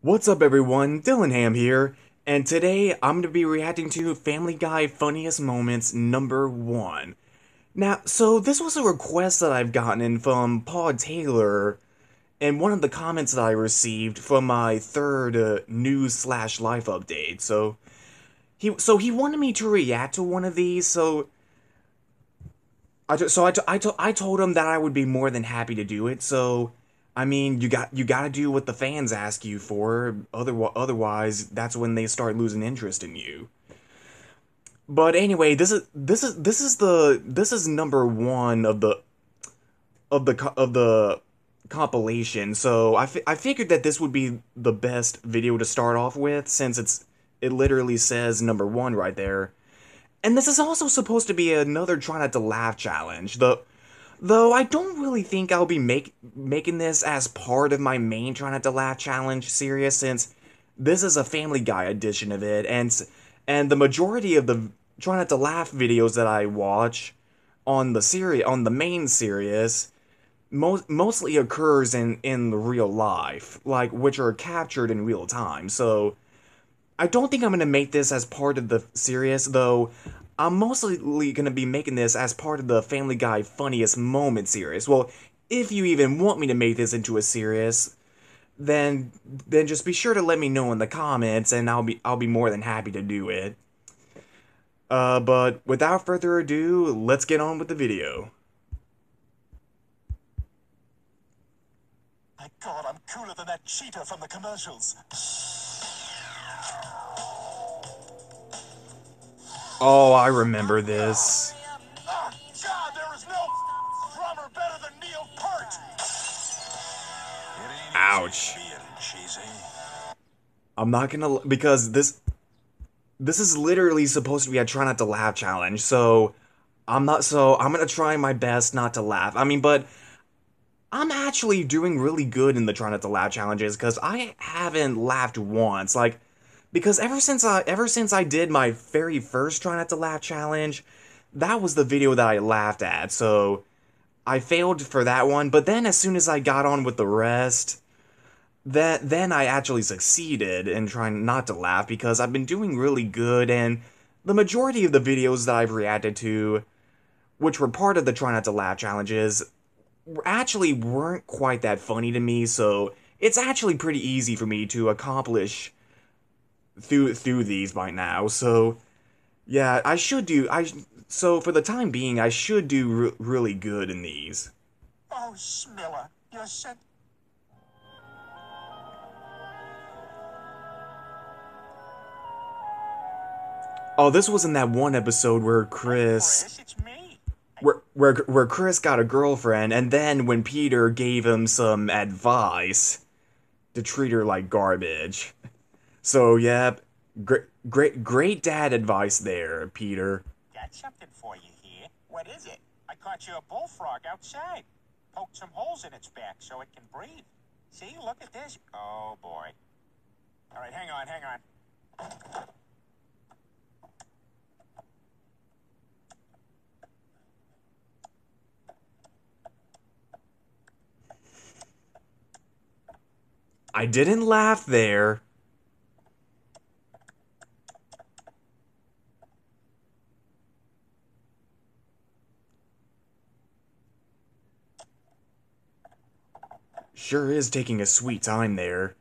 What's up, everyone? DylanHam here, and today I'm going to be reacting to Family Guy Funniest Moments number one. Now, so this was a request that I've gotten in from Paul Taylor, and one of the comments that I received from my third uh, news slash life update. So he so he wanted me to react to one of these. So I so I, I, I told him that I would be more than happy to do it. So I mean, you got you got to do what the fans ask you for. Other, otherwise, that's when they start losing interest in you. But anyway, this is this is this is the this is number one of the of the of the compilation. So I, I figured that this would be the best video to start off with since it's it literally says number one right there. And this is also supposed to be another try not to laugh challenge. The Though I don't really think I'll be make, making this as part of my main Try Not to Laugh challenge series since this is a Family Guy edition of it and and the majority of the Try Not to Laugh videos that I watch on the series on the main series most mostly occurs in in real life like which are captured in real time. So I don't think I'm to make this as part of the series though I'm mostly to be making this as part of the Family Guy Funniest Moment series. Well, if you even want me to make this into a series, then then just be sure to let me know in the comments and I'll be I'll be more than happy to do it. Uh, but without further ado, let's get on with the video. My god, I'm cooler than that cheetah from the commercials. Oh, I remember this. Ouch. I'm not gonna because this this is literally supposed to be a try not to laugh challenge. So I'm not so I'm gonna try my best not to laugh. I mean, but I'm actually doing really good in the try not to laugh challenges because I haven't laughed once. Like because ever since I ever since I did my very first try not to laugh challenge, that was the video that I laughed at. So I failed for that one, but then as soon as I got on with the rest, that then I actually succeeded in trying not to laugh because I've been doing really good and the majority of the videos that I've reacted to which were part of the try not to laugh challenges actually weren't quite that funny to me, so it's actually pretty easy for me to accomplish through through these by now. So yeah, I should do. I so for the time being, I should do really good in these. Oh, Smilla, you're. Oh, this was in that one episode where Chris. Chris, it's me. Where, where, where Chris got a girlfriend, and then when Peter gave him some advice to treat her like garbage. So, yeah, great, great, great dad advice there, Peter. Got something for you here. What is it? I caught you a bullfrog outside. Poked some holes in its back so it can breathe. See, look at this. Oh, boy. All right, hang on, hang on. I didn't laugh there. Sure is taking a sweet time there.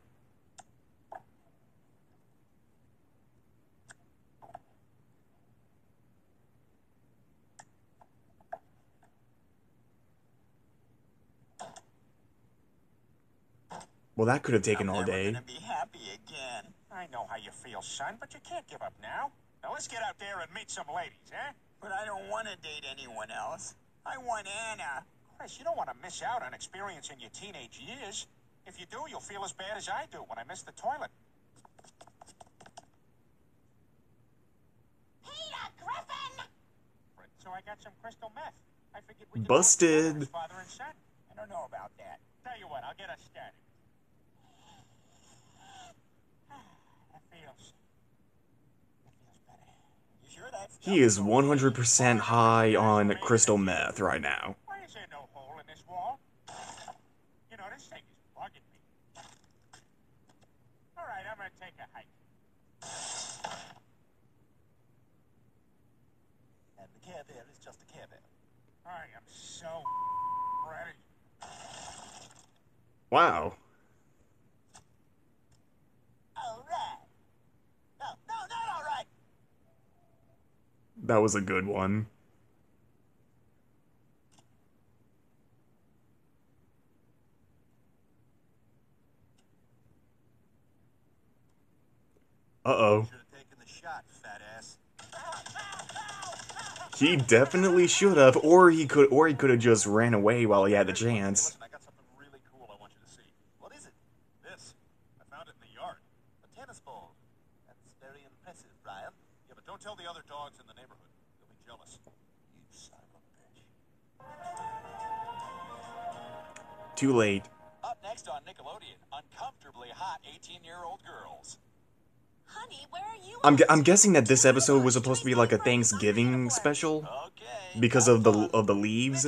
Well, that could have taken all day. Gonna be happy again. I know how you feel, son, but you can't give up now. Now let's get out there and meet some ladies, huh? But I don't want to date anyone else. I want Anna. Chris, you don't want to miss out on experiencing your teenage years. If you do, you'll feel as bad as I do when I miss the toilet. Peter Griffin! So I got some crystal meth. I figured we could Busted. father and son. I don't know about that. Tell you what, I'll get us started. that feels. That feels better. You sure that's He is 100% high on crystal meth right now. Why is there no hole in this wall? You know, this thing is bugging me. want to take a hike? And the Care Bear is just a Care Bear. I am so ready. Wow. All right. No, no, not all right. That was a good one. Uh oh. Should have taken the shot, fat ass. He definitely should have, or he could, or he could have just ran away while he had the chance. Listen, I got something really cool I want you to see. What is it? This. I found it in the yard. A tennis ball. That's very impressive, Brian. Yeah, but don't tell the other dogs in the neighborhood. They'll be jealous. You son of a bitch. Too late. Up next on Nickelodeon, uncomfortably hot 18-year-old girls. Honey, where are you? I'm, gu- I'm guessing that this episode was supposed to be like a Thanksgiving special because of the of the leaves.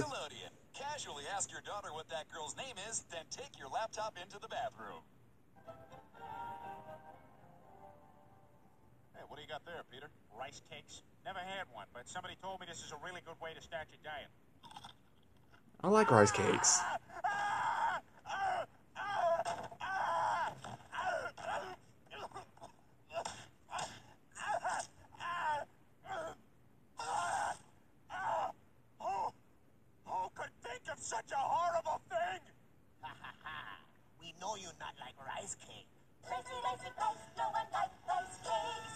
Casually ask your daughter what that girl's name is, then take your laptop into the bathroom. Hey, what do you got there, Peter? Rice cakes? Never had one, but somebody told me this is a really good way to start your diet. I like rice cakes. Who, who could think of such a horrible thing? we know you not like rice cake. Lazy, lazy rice, no one likes rice cakes.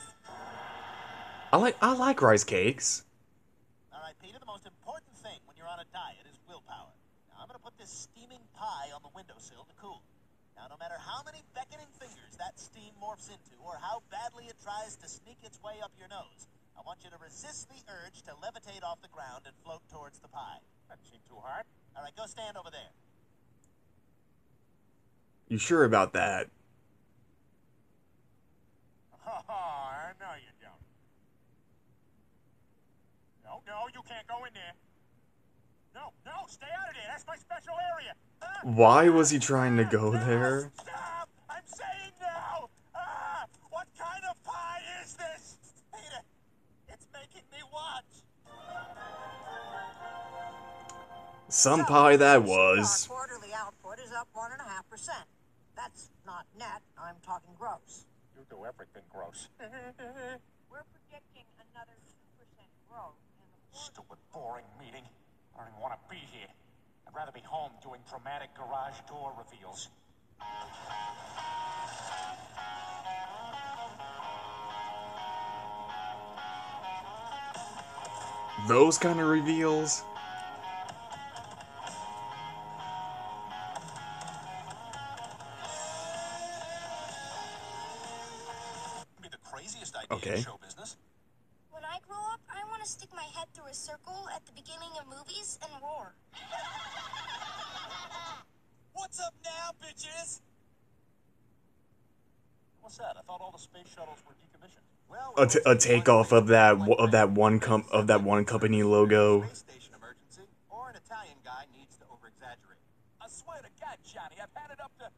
I like I like rice cakes. All right, Peter, the most important thing when you're on a diet is willpower. Now, I'm going to put this steaming pie on the windowsill to cool. Now, no matter how many beckoning fingers that steam morphs into, or how badly it tries to sneak its way up your nose, I want you to resist the urge to levitate off the ground and float towards the pie. Doesn't seem too hard. All right, go stand over there. You sure about that? Oh, I know you don't. No, no, you can't go in there. No, no, stay out of there. That's my special area. Why was he trying to go there? Some pie that Our was. quarterly output is up one and a half percent. That's not net. I'm talking gross. You do everything gross. We're predicting another 2% growth in the fourth Stupid, boring meeting. I don't even want to be here. I'd rather be home doing dramatic garage door reveals. Those kind of reveals. Craziest idea Okay. in show business. When I grow up, I want to stick my head through a circle at the beginning of movies and roar. What's up now, bitches? What's that? I thought all the space shuttles were decommissioned. Well, A, t- a takeoff of that of that one com- of that one company logo. Space station emergency, or an Italian guy needs to over-exaggerate. I swear to God, Johnny, I've had it up to.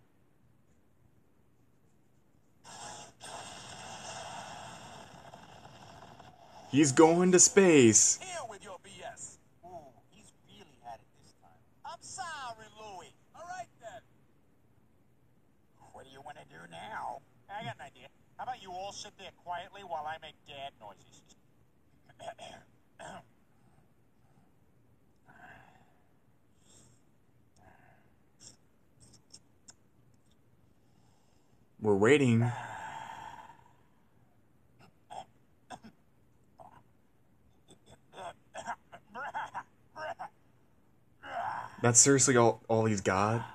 He's going to space. Here with your BS. Ooh, he's really had it this time. I'm sorry, Louie. All right then. What do you want to do now? I got an idea. How about you all sit there quietly while I make dad noises? We're waiting. That's seriously all all he's got.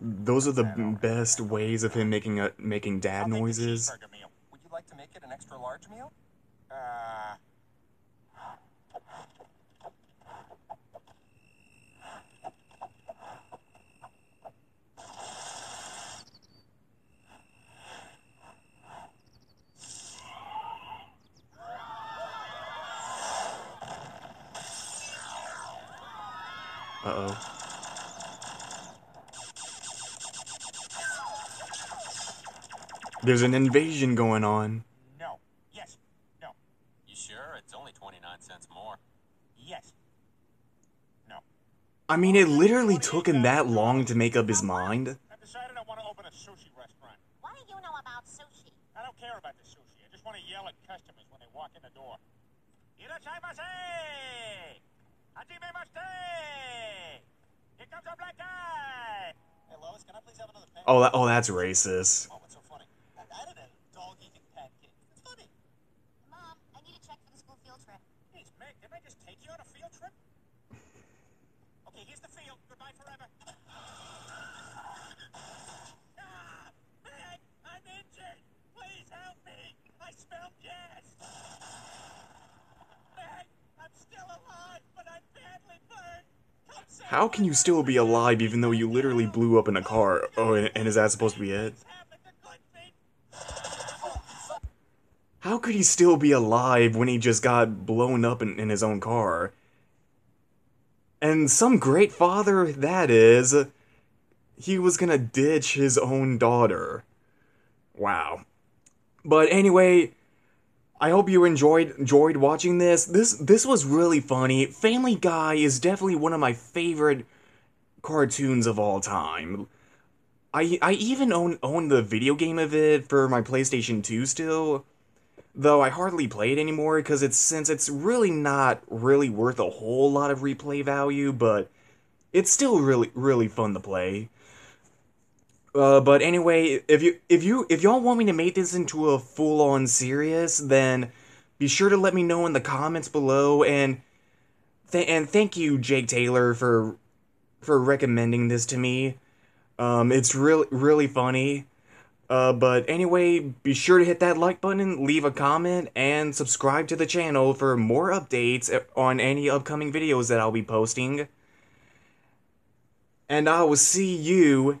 Those are the best ways of him making a making dad I'll make a noises. Would you like to make it an extra large meal? Uh, Uh-oh. There's an invasion going on. No. Yes. No. You sure? It's only 29 cents more. Yes. No. I mean, it literally took him that long to make up his mind. I've decided I want to open a sushi restaurant. What do you know about sushi? I don't care about the sushi. I just want to yell at customers when they walk in the door. Irashaimase! Hajime mashite! Here comes our black guy! Hey, Lois, can I please have another pancake? Oh, oh, that's racist. Oh, what's so funny? I, I didn't know dog eating pancake. It's funny. Mom, I need to check for the school field trip. Jeez, Meg, didn't I just take you on a field trip? Okay, here's the field. Goodbye forever. Ah! Meg, I'm injured! Please help me! I smell gas! Meg, I'm still alive, but I'm badly burned! Come save How can you still be alive even though you literally blew up in a car? Oh, and, and is that supposed to be it? How could he still be alive when he just got blown up in, in his own car? And some great father that is. He was gonna ditch his own daughter. Wow. But anyway, I hope you enjoyed enjoyed watching this. This this was really funny. Family Guy is definitely one of my favorite cartoons of all time. I I even own own the video game of it for my PlayStation 2 still. Though I hardly play it anymore because it's since it's really not really worth a whole lot of replay value, but it's still really really fun to play. Uh, but anyway, if you if you if y'all want me to make this into a full on series, then be sure to let me know in the comments below. And th- and thank you, Jake Taylor, for for recommending this to me. Um, it's really really funny. Uh, but anyway, be sure to hit that like button, leave a comment, and subscribe to the channel for more updates on any upcoming videos that I'll be posting. And I will see you